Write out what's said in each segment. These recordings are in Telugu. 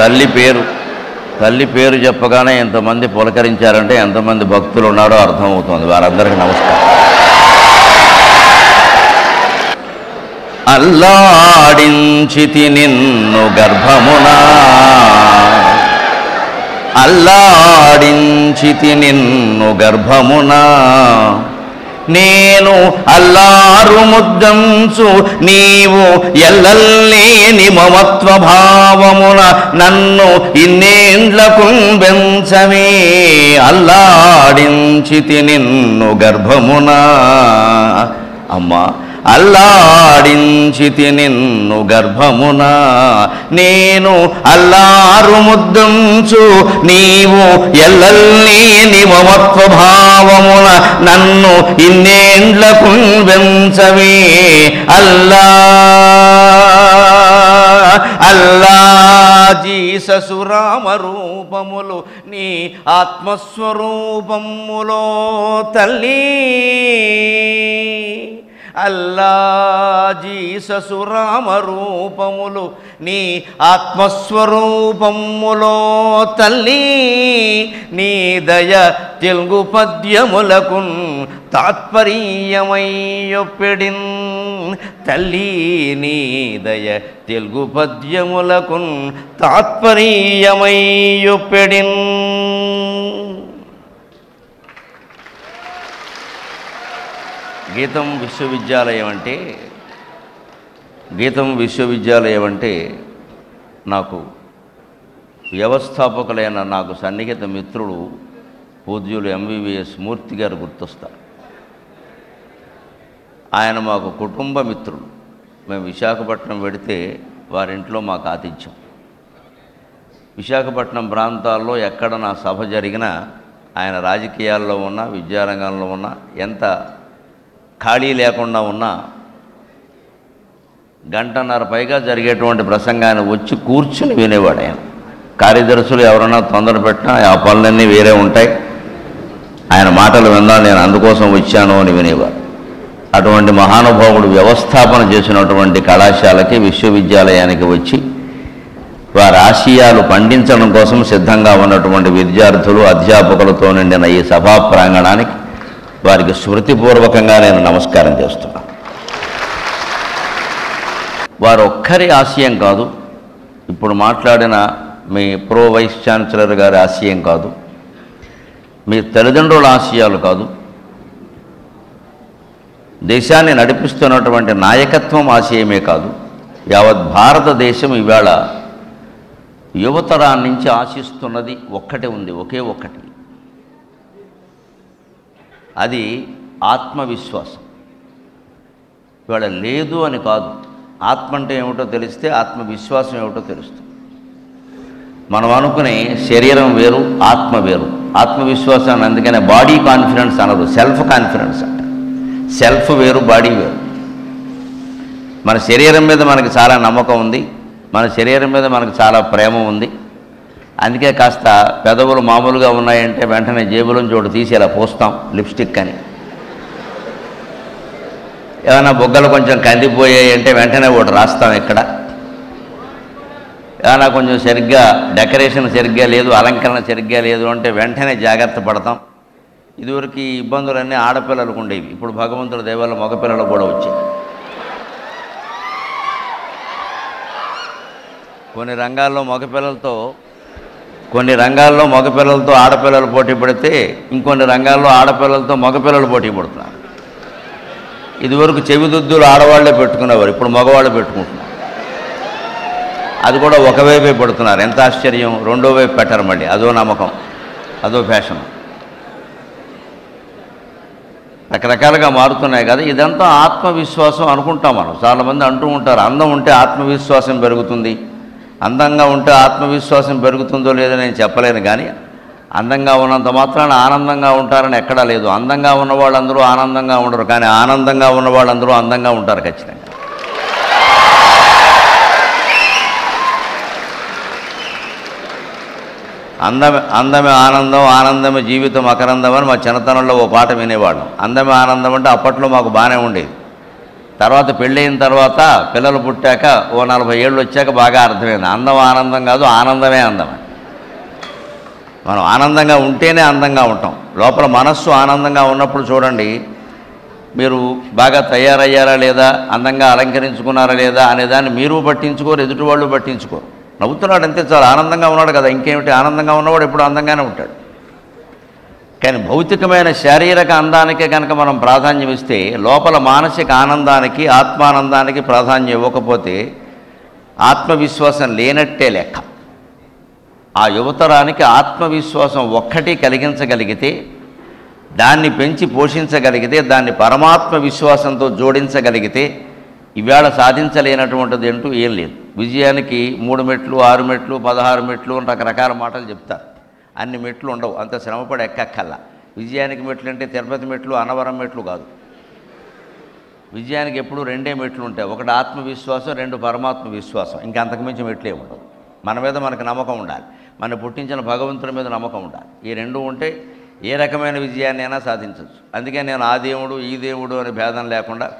తల్లి పేరు తల్లి పేరు చెప్పగానే ఎంతమంది పులకరించారంటే ఎంతమంది భక్తులు ఉన్నారో అర్థమవుతుంది. వారందరికీ నమస్కారం. అల్లాడించితి నిన్ను గర్భమునా. అల్లాడించితి నిన్ను గర్భమునా. నేను అల్లారు ముద్దంచు నీవు ఎల్లల్లేని మమత్వ భావమున నన్ను ఇన్నేండ్లకు బెంచమే అల్లాడించితి నిన్ను గర్భమున. అమ్మా అల్లాడించితి నిన్ను గర్భమున. నేను అల్లారు ముద్దంచు నీవు ఎల్లల్లి మమత్వ భావమున నన్ను ఇన్నేండ్లకు వెంచవే. అల్లా అల్లా జీససురామ రూపములు నీ ఆత్మస్వరూపములో తల్లి. అల్లా జీససు రూపములు నీ ఆత్మస్వరూపములో తల్లి నీ దయ తెలుగు పద్యములకు తాత్పర్యమయ్యొప్పిడిన్ తల్లి నీ దయ తెలుగు పద్యములకు తాత్పర్యమయ్యొప్పిడిన్ గీతం విశ్వవిద్యాలయం అంటే గీతం విశ్వవిద్యాలయం అంటే నాకు వ్యవస్థాపకులైన నాకు సన్నిహిత మిత్రుడు పూజ్యులు ఎంవివిఎస్ మూర్తి గారు గుర్తొస్తారు. ఆయన మాకు కుటుంబ మిత్రుడు మేము విశాఖపట్నం వెడితే వారింట్లో మాకు ఆతిథ్యం. విశాఖపట్నం ప్రాంతాల్లో ఎక్కడ నా సభ జరిగినా ఆయన రాజకీయాల్లో ఉన్నా విద్యారంగంలో ఉన్నా ఎంత ఖాళీ లేకుండా ఉన్న గంటన్నర పైగా జరిగేటువంటి ప్రసంగాన్ని వచ్చి కూర్చుని వినేవాడు ఆయన. కార్యదర్శులు ఎవరైనా తొందర పెట్టినా ఆ పనులన్నీ వేరే ఉంటాయి. ఆయన మాటలు విన్నా నేను అందుకోసం వచ్చాను అని వినేవారు. అటువంటి మహానుభావుడు వ్యవస్థాపన చేసినటువంటి కళాశాలకి విశ్వవిద్యాలయానికి వచ్చి వారి ఆశయాలు పండించడం కోసం సిద్ధంగా ఉన్నటువంటి విద్యార్థులు అధ్యాపకులతో నిండిన ఈ సభా ప్రాంగణానికి వారికి స్మృతిపూర్వకంగా నేను నమస్కారం చేస్తున్నాను వారు ఒక్కరి ఆశయం కాదు ఇప్పుడు మాట్లాడిన మీ ప్రో వైస్ ఛాన్సలర్ గారి ఆశయం కాదు మీ తల్లిదండ్రుల ఆశయాలు కాదు దేశాన్ని నడిపిస్తున్నటువంటి నాయకత్వం ఆశయమే కాదు యావత్ భారతదేశం ఇవాళ యువతరాన్నించి ఆశిస్తున్నది ఒక్కటే ఉంది ఒకే ఒక్కటి. అది ఆత్మవిశ్వాసం. ఇవాళ లేదు అని కాదు. ఆత్మ అంటే ఏమిటో తెలిస్తే ఆత్మవిశ్వాసం ఏమిటో తెలుస్తుంది. మనం అనుకునే శరీరం వేరు ఆత్మ వేరు. ఆత్మవిశ్వాసాన్ని అందుకనే బాడీ కాన్ఫిడెన్స్ అనరు సెల్ఫ్ కాన్ఫిడెన్స్ అంట. సెల్ఫ్ వేరు బాడీ వేరు. మన శరీరం మీద మనకి చాలా నమ్మకం ఉంది. మన శరీరం మీద మనకు చాలా ప్రేమ ఉంది. అందుకే కాస్త పెదవులు మామూలుగా ఉన్నాయంటే వెంటనే జేబులోంచి ఒకటి తీసి ఇలా పోస్తాం లిప్స్టిక్ అని. ఏమైనా బొగ్గలు కొంచెం కందిపోయాయి అంటే వెంటనే ఒకటి రాస్తాం ఇక్కడ. ఏమైనా కొంచెం సరిగ్గా డెకరేషన్ సరిగ్గా లేదు అలంకరణ సరిగ్గా లేదు అంటే వెంటనే జాగ్రత్త పడతాం. ఇదివరకు ఈ ఇబ్బందులన్నీ ఆడపిల్లలకు ఉండేవి. ఇప్పుడు భగవంతుడి దేవాల మగపిల్లలు కూడా వచ్చాయి. కొన్ని రంగాల్లో మగపిల్లలతో కొన్ని రంగాల్లో మగపిల్లలతో ఆడపిల్లలు పోటీ పడితే ఇంకొన్ని రంగాల్లో ఆడపిల్లలతో మగపిల్లలు పోటీ పడుతున్నారు. ఇదివరకు చెవిదుద్దులు ఆడవాళ్ళే పెట్టుకునేవారు ఇప్పుడు మగవాళ్ళు పెట్టుకుంటున్నారు. అది కూడా ఒకవైపే పెడుతున్నారు. ఎంత ఆశ్చర్యం రెండో వైపు పెట్టరు మళ్ళీ. అదో నమ్మకం అదో ఫ్యాషన్. రకరకాలుగా మారుతున్నాయి కదా. ఇదంతా ఆత్మవిశ్వాసం అనుకుంటాం మనం. చాలామంది అంటూ ఉంటారు అందం ఉంటే ఆత్మవిశ్వాసం పెరుగుతుంది. అందంగా ఉంటే ఆత్మవిశ్వాసం పెరుగుతుందో లేదో నేను చెప్పలేను కానీ అందంగా ఉన్నంత మాత్రాన ఆనందంగా ఉంటారని ఎక్కడా లేదు. అందంగా ఉన్న వాళ్ళందరూ ఆనందంగా ఉండరు కానీ ఆనందంగా ఉన్న వాళ్ళందరూ అందంగా ఉంటారు ఖచ్చితంగా. అందమే అందమే ఆనందం ఆనందమే జీవితం అకరందం అని మా చిన్నతనంలో ఓ పాట వినేవాళ్ళం. అందమే ఆనందం అంటే అప్పట్లో మాకు బాగానే ఉండేది. తర్వాత పెళ్ళైన తర్వాత పిల్లలు పుట్టాక ఓ నలభై ఏళ్ళు వచ్చాక బాగా అర్థమైంది. అందం ఆనందం కాదు ఆనందమే అందం. మనం ఆనందంగా ఉంటేనే అందంగా ఉంటాం. లోపల మనస్సు ఆనందంగా ఉన్నప్పుడు చూడండి మీరు బాగా తయారయ్యారా లేదా అందంగా అలంకరించుకున్నారా లేదా అనేదాన్ని మీరు పట్టించుకోరు ఎదుటి వాళ్ళు పట్టించుకోరు. నవ్వుతున్నాడు అంతే చాలా ఆనందంగా ఉన్నాడు కదా. ఇంకేమిటి? ఆనందంగా ఉన్నవాడు ఎప్పుడు అందంగానే ఉంటాడు. కానీ భౌతికమైన శారీరక అందానికే కనుక మనం ప్రాధాన్యం ఇస్తే లోపల మానసిక ఆనందానికి ఆత్మానందానికి ప్రాధాన్యం ఇవ్వకపోతే ఆత్మవిశ్వాసం లేనట్టే లెక్క. ఆ యువతరానికి ఆత్మవిశ్వాసం ఒక్కటి కలిగించగలిగితే దాన్ని పెంచి పోషించగలిగితే దాన్ని పరమాత్మ విశ్వాసంతో జోడించగలిగితే ఇవాళ సాధించలేనటువంటిది అంటూ ఏం లేదు. విజయానికి మూడు మెట్లు ఆరు మెట్లు పదహారు మెట్లు రకరకాల మాటలు చెప్తారు. అన్ని మెట్లు ఉండవు అంత శ్రమపడి ఎక్కక్కల్లా విజయానికి మెట్లు అంటే తిరుపతి మెట్లు అనవరం మెట్లు కాదు. విజయానికి ఎప్పుడు రెండే మెట్లు ఉంటాయి. ఒకటి ఆత్మవిశ్వాసం రెండు పరమాత్మ విశ్వాసం. ఇంకా అంతకుమించి మెట్లే ఉండవు. మన మీద మనకు నమ్మకం ఉండాలి. మన పుట్టించిన భగవంతుడి మీద నమ్మకం ఉండాలి. ఈ రెండు ఉంటే ఏ రకమైన విజయాన్ని అయినా సాధించవచ్చు అందుకే నేను ఆ దేవుడు ఈ దేవుడు అనే భేదం లేకుండా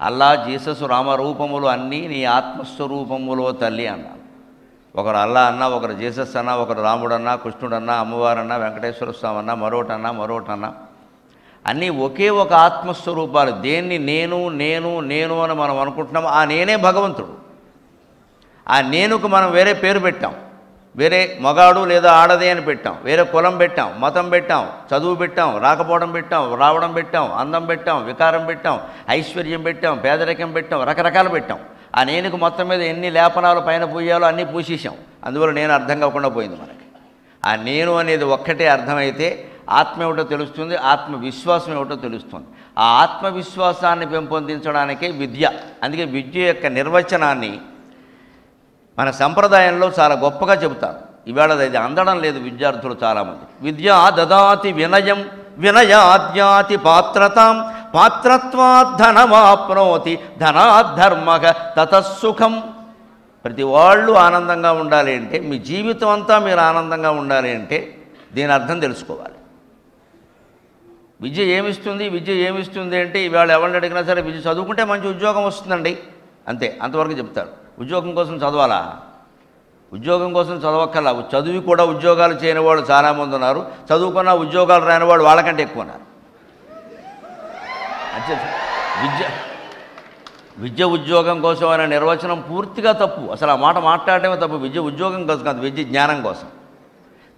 అల్లా జీసస్ రామరూపములు అన్నీ నీ ఆత్మస్వరూపములో తల్లి అన్నాను. ఒకరు అల్లా అన్నా ఒకరు జీసస్ అన్నా ఒకరు రాముడన్నా కృష్ణుడన్నా అమ్మవారన్నా వెంకటేశ్వర స్వామి అన్నా మరోటన్నా మరోటన్నా అన్నీ ఒకే ఒక ఆత్మస్వరూపాలు. దేన్ని నేను నేను నేను అని మనం అనుకుంటున్నాం ఆ నేనే భగవంతుడు. ఆ నేనుకు మనం వేరే పేరు పెట్టాం. వేరే మగాడు లేదా ఆడదే అని పెట్టాం. వేరే కులం పెట్టాం మతం పెట్టాం చదువు పెట్టాం రాకపోవడం పెట్టాం రావడం పెట్టాం అందం పెట్టాం వికారం పెట్టాం ఐశ్వర్యం పెట్టాం పేదరికం పెట్టాం రకరకాలు పెట్టాం. ఆ నేనుకు మొత్తం మీద ఎన్ని లేపనాలు పైన పూయాలో అన్నీ పూసేసాం అందువల్ల నేను అర్థం కాకుండా పోయింది మనకి. ఆ నేను అనేది ఒక్కటే అర్థమైతే ఆత్మ ఏమిటో తెలుస్తుంది ఆత్మవిశ్వాసం ఏమిటో తెలుస్తుంది. ఆ ఆత్మవిశ్వాసాన్ని పెంపొందించడానికే విద్య. అందుకే విద్య యొక్క నిర్వచనాన్ని మన సంప్రదాయంలో చాలా గొప్పగా చెబుతారు. ఈవేళ ఇది అందడం లేదు విద్యార్థులు చాలామంది. విద్య దదాతి వినయం వినయాద్యాతి పాత్రతాం పాత్రత్వాత్ ధనమాప్నోతి ధనాద్ధర్మక తతసుఖం ప్రతి వాళ్ళు ఆనందంగా ఉండాలి అంటే మీ జీవితం అంతా మీరు ఆనందంగా ఉండాలి అంటే దీని అర్థం తెలుసుకోవాలి. విద్య ఏమిస్తుంది విద్య ఏమిస్తుంది అంటే ఇవాళ ఎవరిని అడిగినా సరే విద్య చదువుకుంటే మంచి ఉద్యోగం వస్తుందండి. అంతే అంతవరకు చెప్తారు. ఉద్యోగం కోసం చదవాలా? ఉద్యోగం కోసం చదవక్కర్లా. చదివి కూడా ఉద్యోగాలు చేయని వాళ్ళు చాలామంది ఉన్నారు. చదువుకున్న ఉద్యోగాలు రాని వాళ్ళు వాళ్ళకంటే ఎక్కువ ఉన్నారు విద్య విద్య ఉద్యోగం కోసం అనే నిర్వచనం పూర్తిగా తప్పు. అసలు ఆ మాట మాట్లాడటమే తప్పు. విద్య ఉద్యోగం కోసం కాదు విద్య జ్ఞానం కోసం.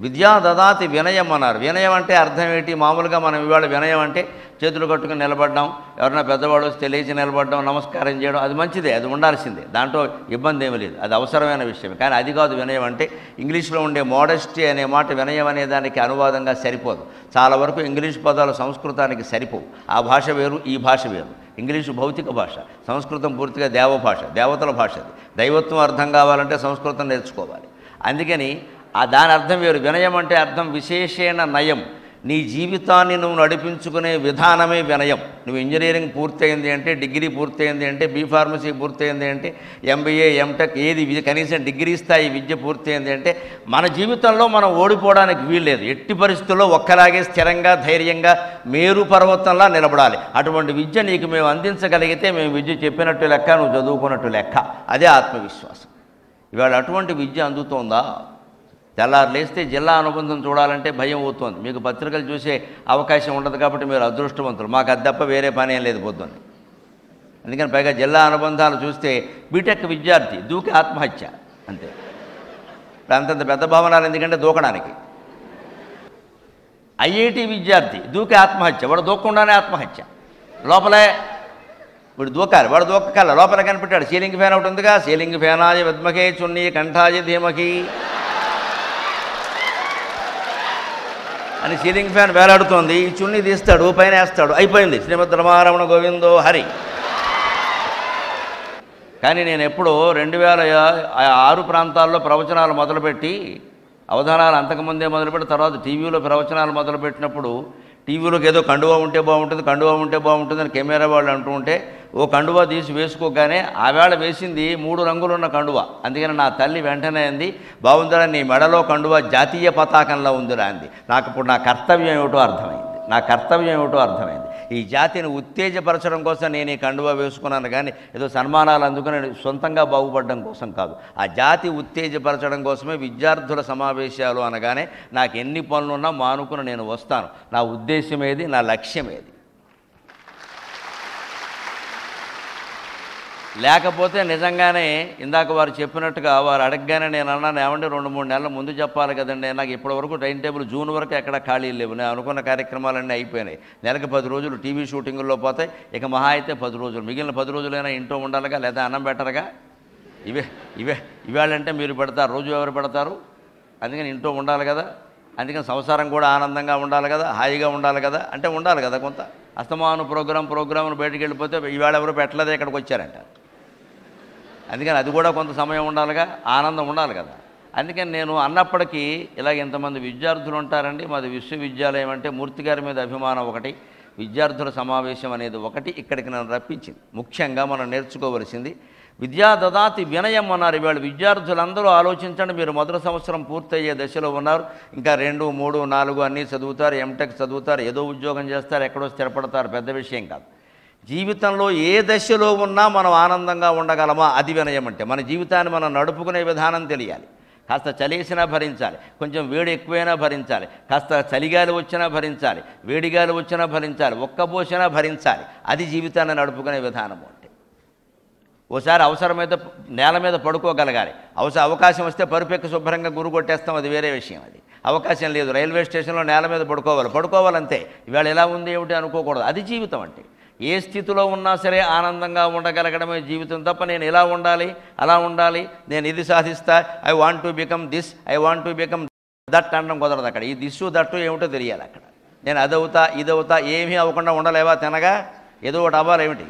విద్యా దదాతి వినయం అన్నారు. వినయం అంటే అర్థం ఏంటి? మామూలుగా మనం ఇవాళ వినయం అంటే చేతులు కట్టుకుని నిలబడడం ఎవరైనా పెద్దవాడు వస్తే లేచి నిలబడడం నమస్కారం చేయడం అది మంచిదే అది ఉండాల్సిందే. దాంట్లో ఇబ్బంది ఏమీ లేదు. అది అవసరమైన విషయం కానీ అది కాదు వినయం అంటే ఇంగ్లీష్లో ఉండే మోడెస్టీ అనే మాట వినయం అనే దానికి అనువాదంగా సరిపోదు. చాలా వరకు ఇంగ్లీష్ పదాలు సంస్కృతానికి సరిపోవు. ఆ భాష వేరు ఈ భాష వేరు. ఇంగ్లీషు భౌతిక భాష సంస్కృతం పూర్తిగా దేవ భాష దేవతల భాష అది. దైవత్వం అర్థం కావాలంటే సంస్కృతం నేర్చుకోవాలి. అందుకని ఆ దాని అర్థం వేరు. వినయం అంటే అర్థం విశేషణ నయం. నీ జీవితాన్ని నువ్వు నడిపించుకునే విధానమే వినయం. నువ్వు ఇంజనీరింగ్ పూర్తయింది అంటే డిగ్రీ పూర్తయింది అంటే బీ ఫార్మసీ పూర్తయింది అంటే ఎంబీఏ ఎంటెక్ ఏది వి- కనీసం డిగ్రీ స్థాయి విద్య పూర్తయింది అంటే మన జీవితంలో మనం ఓడిపోవడానికి వీల్లేదు. ఎట్టి పరిస్థితుల్లో ఒక్కలాగే స్థిరంగా ధైర్యంగా మేరు పర్వతంలా నిలబడాలి. అటువంటి విద్య నీకు మేము అందించగలిగితే మేము విద్య చెప్పినట్టు లెక్క నువ్వు చదువుకున్నట్టు లెక్క. అదే ఆత్మవిశ్వాసం. ఇవాళ అటువంటి విద్య అందుతోందా? తెల్లారు లేస్తే జిల్లా అనుబంధం చూడాలంటే భయం అవుతుంది మీకు పత్రికలు చూసే అవకాశం ఉండదు కాబట్టి మీరు అదృష్టవంతులు. మాకు అది తప్ప వేరే పని ఏం లేదు పొద్దున్న. అందుకని పైగా జిల్లా అనుబంధాలు చూస్తే బీటెక్ విద్యార్థి దూకి ఆత్మహత్య అంతే. అంతంత పెద్ద భవనాలు ఎందుకంటే దూకడానికి. ఐఐటి విద్యార్థి దూకి ఆత్మహత్య. వాడు దూకకుండానే ఆత్మహత్య. లోపలే వీడు దూకాలి. వాడు దూకకాల లోపల కనిపెట్టాడు. సీలింగ్ ఫ్యాన్ ఒకటి ఉందిగా. సీలింగ్ ఫ్యానాయ విద్మకే చున్నీ కంఠాయ ధీమకి అని సీలింగ్ ఫ్యాన్ వేలాడుతోంది. ఈ చున్నీ తీస్తాడు పైన వేస్తాడు. అయిపోయింది. శ్రీమద్ రమారమణ గోవిందో హరి. కానీ నేను ఎప్పుడో రెండు వేల ఆరు ప్రాంతాల్లో ప్రవచనాలు మొదలుపెట్టి అవధానాలు అంతకుముందే మొదలుపెట్టి తర్వాత టీవీలో ప్రవచనాలు మొదలుపెట్టినప్పుడు టీవీలోకి ఏదో కండువా ఉంటే బాగుంటుంది కండువా ఉంటే బాగుంటుంది అని కెమెరా వాళ్ళు అంటూ ఉంటే ఓ కండువా తీసి వేసుకోగానే ఆవేళ వేసింది మూడు రంగులున్న కండువా. అందుకని నా తల్లి వెంటనే అంది బాగుందిరా నీ మెడలో కండువా జాతీయ పతాకంలో ఉందిరా అంది. నాకు ఇప్పుడు నా కర్తవ్యం ఏమిటో అర్థమైంది. నా కర్తవ్యం ఏమిటో అర్థమైంది. ఈ జాతిని ఉత్తేజపరచడం కోసం నేను ఈ కండువా వేసుకున్నాను కానీ ఏదో సన్మానాలు అందుకుని సొంతంగా బాగుపడడం కోసం కాదు. ఆ జాతి ఉత్తేజపరచడం కోసమే విద్యార్థుల సమావేశాలు అనగానే నాకు ఎన్ని పనులున్నా మానుకుని నేను వస్తాను. నా ఉద్దేశం ఏది? నా లక్ష్యం ఏది? లేకపోతే నిజంగానే ఇందాక వారు చెప్పినట్టుగా వారు అడగగానే నేను అన్నాను ఏమంటే రెండు మూడు నెలల ముందు చెప్పాలి కదండి నాకు ఇప్పటివరకు టైం టేబుల్ జూన్ వరకు ఎక్కడ ఖాళీ లేవు. నేను అనుకున్న కార్యక్రమాలన్నీ అయిపోయినాయి. నెలకు పది రోజులు టీవీ షూటింగుల్లో పోతాయి. ఇక మహా అయితే పది రోజులు. మిగిలిన పది రోజులైనా ఇంట్లో ఉండాలిగా లేదా అన్నం పెట్టరుగా? ఇవే ఇవే ఇవాళంటే మీరు పెడతారు రోజు ఎవరు పెడతారు? అందుకని ఇంట్లో ఉండాలి కదా. అందుకని సంసారం కూడా ఆనందంగా ఉండాలి కదా హాయిగా ఉండాలి కదా. అంటే ఉండాలి కదా కొంత. అస్తమాను ప్రోగ్రాం ప్రోగ్రాంను బయటికి వెళ్ళిపోతే ఇవాళ ఎవరు పెట్టలేదే ఇక్కడికి వచ్చారంట. అందుకని అది కూడా కొంత సమయం ఉండాలిగా ఆనందం ఉండాలి కదా. అందుకని నేను అన్నప్పటికీ ఇలాగ ఇంతమంది విద్యార్థులు ఉంటారండి. మాది విశ్వవిద్యాలయం అంటే మూర్తి గారి మీద అభిమానం ఒకటి విద్యార్థుల సమావేశం అనేది ఒకటి ఇక్కడికి నన్ను రప్పించింది. ముఖ్యంగా మనం నేర్చుకోవలసింది విద్యా దదాతి వినయం అన్నారు. ఇవాళ విద్యార్థులందరూ ఆలోచించండి మీరు మొదటి సంవత్సరం పూర్తయ్యే దశలో ఉన్నారు. ఇంకా రెండు మూడు నాలుగు అన్నీ చదువుతారు ఎంటెక్ చదువుతారు ఏదో ఉద్యోగం చేస్తారు ఎక్కడో స్థిరపడతారు పెద్ద విషయం కాదు. జీవితంలో ఏ దశలో ఉన్నా మనం ఆనందంగా ఉండగలమా? అది వినయం అంటే మన జీవితాన్ని మనం నడుపుకునే విధానం తెలియాలి. కాస్త చలేసినా భరించాలి. కొంచెం వేడి ఎక్కువైనా భరించాలి. కాస్త చలిగాలి వచ్చినా భరించాలి. వేడిగాలి వచ్చినా భరించాలి. ఒక్కబోసినా భరించాలి. అది జీవితాన్ని నడుపుకునే విధానము అంటే. ఓసారి అవసరమైతే నేల మీద పడుకోగలగాలి. అవసరం అవకాశం వస్తే పరుపెక్కి శుభ్రంగా గురు కొట్టేస్తాం. అది వేరే విషయం అది. అవకాశం లేదు. రైల్వే స్టేషన్లో నేల మీద పడుకోవాలి. పడుకోవాలంతే. ఇవాళ ఎలా ఉంది ఏమిటి అనుకోకూడదు. అది జీవితం అంటే. ఏ స్థితిలో ఉన్నా సరే ఆనందంగా ఉండగలగడమే జీవితం తప్ప నేను ఇలా ఉండాలి? అలా ఉండాలి. నేను ఇది సాధిస్తా. I want to become this I want to become that అనడం కుదరదు అక్కడ. ఈ దిస్సు దట్టు ఏమిటో తెలియాలి అక్కడ. నేను అదవుతా ఇదవుతా ఏమీ అవ్వకుండా ఉండలేవా? తినగా? ఏదో ఒకటి అవ్వాలి ఏమిటి?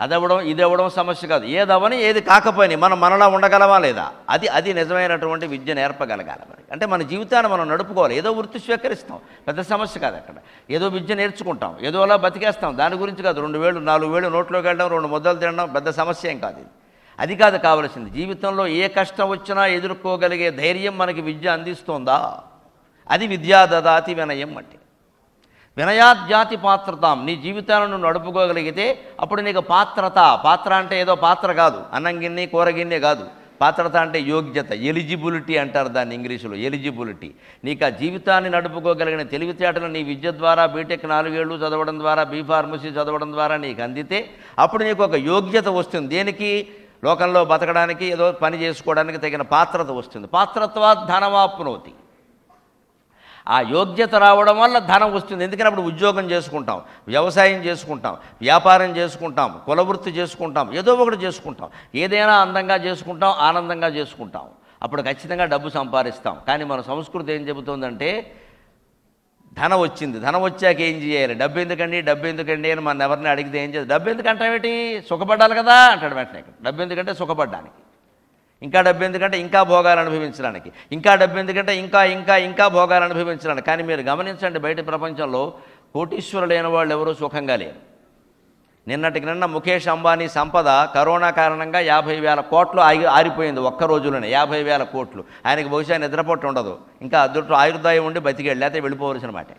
అదవ్వడం ఇది అవ్వడం సమస్య కాదు. ఏదవని ఏది కాకపోయినా మనం మనలా ఉండగలమా లేదా? అది అది నిజమైనటువంటి విద్య నేర్పగలగాలి మరి అంటే మన జీవితాన్ని మనం నడుపుకోవాలి. ఏదో వృత్తి స్వీకరిస్తాం. పెద్ద సమస్య కాదు అక్కడ. ఏదో విద్య నేర్చుకుంటాం. ఏదో అలా బతికేస్తాం. దాని గురించి కాదు. రెండు వేలు నాలుగు వేలు నోట్లోకి వెళ్ళడం రెండు ముద్దలు తినడం పెద్ద సమస్య ఏం కాదు ఇది. అది కాదు కావలసింది. జీవితంలో ఏ కష్టం వచ్చినా ఎదుర్కోగలిగే ధైర్యం మనకి విద్య అందిస్తోందా? అది విద్యా దదాతి వినయం అంటే వినయాద్యాతి పాత్రతాం నీ జీవితాలను నువ్వు నడుపుకోగలిగితే అప్పుడు నీకు పాత్రత. పాత్ర అంటే ఏదో పాత్ర కాదు. అన్నం గిన్నె కాదు. పాత్రత అంటే యోగ్యత. ఎలిజిబిలిటీ అంటారు దాన్ని ఇంగ్లీషులో. ఎలిజిబిలిటీ. నీకు ఆ జీవితాన్ని నడుపుకోగలిగిన తెలివితేటలు నీ విద్య ద్వారా బీటెక్ నాలుగేళ్ళు చదవడం ద్వారా బీ ఫార్మసీ చదవడం ద్వారా నీకు అందితే అప్పుడు నీకు ఒక యోగ్యత వస్తుంది. దేనికి? లోకంలో బతకడానికి ఏదో పని చేసుకోవడానికి తగిన పాత్రత వస్తుంది. పాత్రత్వా ధనవాప్నోతి ఆ యోగ్యత రావడం వల్ల ధనం వస్తుంది. ఎందుకని అప్పుడు ఉద్యోగం చేసుకుంటాం వ్యవసాయం చేసుకుంటాం వ్యాపారం చేసుకుంటాం కులవృత్తి చేసుకుంటాం ఏదో ఒకటి చేసుకుంటాం. ఏదైనా అందంగా చేసుకుంటాం ఆనందంగా చేసుకుంటాం. అప్పుడు ఖచ్చితంగా డబ్బు సంపాదిస్తాం. కానీ మన సంస్కృతి ఏం చెబుతుందంటే ధనం వచ్చింది. ధనం వచ్చాక ఏం చేయాలి? డబ్బు ఎందుకండి? డబ్బు ఎందుకండి అని మన ఎవరిని అడిగితే ఏం చేయాలి? డబ్బు ఎందుకంటావేటి? సుఖపడ్డాలి కదా అంటాడు వెంటనే. డబ్బు ఎందుకంటే సుఖపడ్డానికి. ఇంకా డబ్బు ఎందుకంటే ఇంకా భోగాలు అనుభవించడానికి. ఇంకా డబ్బు ఎందుకంటే ఇంకా ఇంకా ఇంకా భోగాలు అనుభవించడానికి. కానీ మీరు గమనించండి బయట ప్రపంచంలో కోటీశ్వరులైన లేని వాళ్ళు ఎవరూ సుఖంగా లేరు. నిన్నటికి నిన్న ముఖేష్ అంబానీ సంపద కరోనా కారణంగా యాభై వేల కోట్లు ఆగి ఆరిపోయింది ఒక్క రోజులోనే. యాభై వేల కోట్లు. ఆయనకి బహుశా నిద్రపోటు ఉండదు. ఇంకా అదృష్టం ఆయుర్దాయం ఉండి బతికేళ్ళు లేకపోతే వెళ్ళిపోవలసిన మాటే.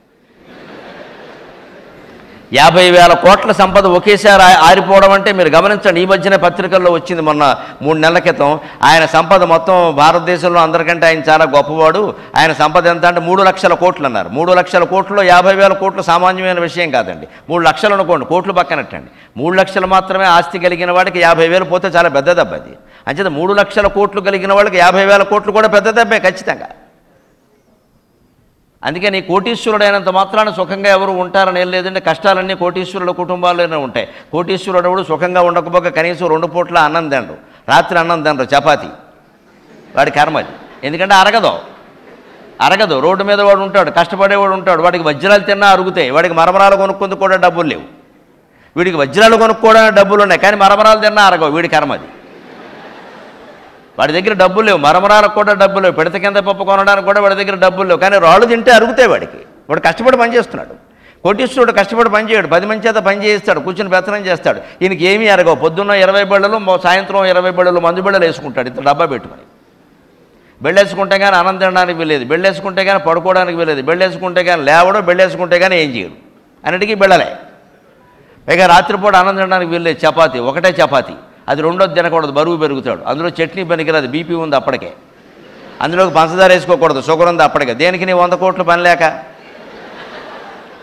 యాభై వేల కోట్ల సంపద ఒకేసారి ఆరిపోవడం అంటే మీరు గమనించండి. ఈ మధ్యన పత్రికల్లో వచ్చింది మొన్న మూడు నెలల క్రితం. ఆయన సంపద మొత్తం భారతదేశంలో అందరికంటే ఆయన చాలా గొప్పవాడు. ఆయన సంపద ఎంత అంటే మూడు లక్షల కోట్లు అన్నారు. మూడు లక్షల కోట్లు యాభై వేల కోట్లు సామాన్యమైన విషయం కాదండి. మూడు లక్షలు అనుకోండి కోట్లు పక్కనట్టండి. మూడు లక్షలు మాత్రమే ఆస్తి కలిగిన వాడికి యాభై వేలు పోతే చాలా పెద్ద దెబ్బ అది. అంచేత మూడు లక్షల కోట్లు కలిగిన వాళ్ళకి యాభై వేల కోట్లు కూడా పెద్ద దెబ్బే ఖచ్చితంగా. అందుకే నీ కోటీశ్వరుడైనంత మాత్రాన సుఖంగా ఎవరు ఉంటారని ఏం లేదంటే కష్టాలన్నీ కోటీశ్వరుల కుటుంబాల్లోనే ఉంటాయి. కోటీశ్వరుడు ఎవడు సుఖంగా ఉండకపోక కనీసం రెండు పూట్ల అన్నం తినరు రాత్రి అన్నం తినరు చపాతి. వాడి కర్మ అది. ఎందుకంటే అరగదు. అరగదు. రోడ్డు మీద వాడు ఉంటాడు కష్టపడేవాడు ఉంటాడు. వాడికి వజ్రాలు తిన్నా అరుగుతాయి. వాడికి మరమరాలు కొనుక్కుందుకు కూడా డబ్బులు లేవు. వీడికి వజ్రాలు కొనుక్కోవడానికి డబ్బులు ఉన్నాయి కానీ మరమరాలు తిన్నా అరగవు. వీడి కర్మ అది. వాడి దగ్గర డబ్బులు లేవు. మరమరాలకు కూడా డబ్బులు లేవు. పిడత కింద పప్పు కొనడానికి కూడా వాడి దగ్గర డబ్బులు లేవు. కానీ రాళ్ళు తింటే అరుగుతాయి వాడికి. వాడు కష్టపడి పని చేస్తున్నాడు. కోటీశ్వరుడు కష్టపడి పని చేయడు. పది మంది చేత పని చేయిస్తాడు. కూర్చుని బెత్తనం చేస్తాడు. ఈయనకి ఏమీ అరగవు. పొద్దున్న ఇరవై బళ్ళలు మో- సాయంత్రం ఇరవై బళ్ళలు మందు బళ్ళలు వేసుకుంటాడు. ఇంత డబ్బా పెట్టుకొని. బెళ్ళేసుకుంటే కానీ అన్నం తినడానికి వెళ్ళేది బెళ్ళేసుకుంటే కానీ పడుకోవడానికి వెళ్ళేది బెళ్ళేసుకుంటే కానీ లేవడం బెళ్ళేసుకుంటే కానీ ఏం చేయడు. అన్నిటికీ బెళ్ళలే. పైగా రాత్రిపూట అన్నం తినడానికి వెళ్ళేది చపాతి. ఒకటే చపాతి. అది రెండోది తినకూడదు బరువు పెరుగుతాడు. అందులో చట్నీ పనికిరాదు బీపీ ఉంది అప్పటికే. అందులోకి పంచదార వేసుకోకూడదు షుగర్ ఉంది అప్పటికే. దేనికి నీ వంద కోట్లు పనిలేక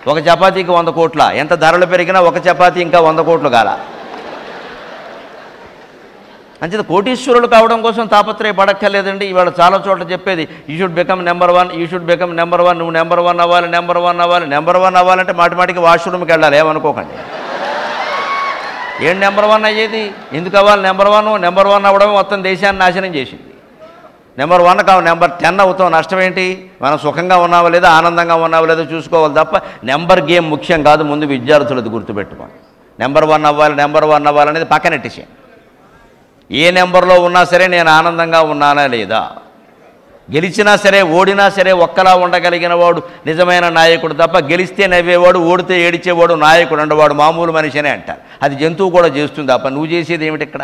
ఒక చపాతీకి వంద కోట్ల? ఎంత ధరలు పెరిగినా ఒక చపాతీ ఇంకా వంద కోట్లు కాల. అంచేత కోటీశ్వరులు కావడం కోసం తాపత్రయపడక్కర్లేదండి. ఇవాళ చాలా చోట్ల చెప్పేది you should become number one you should become number one నువ్వు నెంబర్ వన్ అవ్వాలి నెంబర్ వన్ అవ్వాలి నెంబర్ వన్ అవ్వాలంటే మాటి మాటికి వాష్రూమ్కి వెళ్ళాలి. ఏమనుకోకండి. ఏం నెంబర్ వన్ అయ్యేది? ఎందుకు అవ్వాలి నెంబర్ వన్? నెంబర్ వన్ అవ్వడమే మొత్తం దేశాన్ని నాశనం చేసింది. నెంబర్ వన్ కావు నెంబర్ టెన్ అవుతాం నష్టం ఏంటి? మనం సుఖంగా ఉన్నావా లేదా ఆనందంగా ఉన్నావా లేదో చూసుకోవాలి తప్ప నెంబర్ గేమ్ ముఖ్యం కాదు ముందు విద్యార్థులది గుర్తుపెట్టుకోండి. నెంబర్ వన్ అవ్వాలి నెంబర్ వన్ అవ్వాలనేది పక్కనెట్టేసేయండి ఏ నెంబర్లో ఉన్నా సరే నేను ఆనందంగా ఉన్నానా లేదా? గెలిచినా సరే ఓడినా సరే ఒక్కలా ఉండగలిగిన వాడు నిజమైన నాయకుడు తప్ప గెలిస్తే నవ్వేవాడు ఓడితే ఏడిచేవాడు నాయకుడు అండవాడు మామూలు మనిషినే అంటారు. అది జంతువు కూడా చేస్తుంది. తప్ప నువ్వు చేసేది ఏమిటి ఇక్కడ?